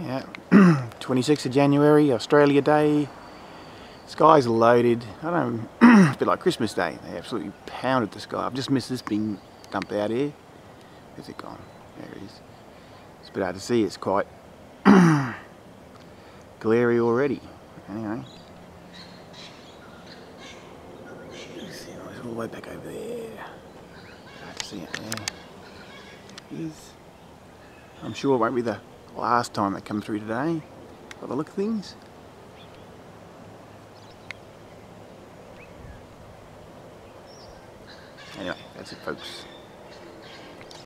Yeah, 26th of January, Australia Day. Sky's loaded. I don't it's a bit like Christmas Day. They absolutely pounded the sky. I've just missed this being dumped out here. Where's it gone? There it is. It's a bit hard to see. It's quite glary already. Anyway. It's all the way back over there. Hard to see it there. It is. I'm sure it won't be the last time they come through today by the look of things. Anyway, that's it folks.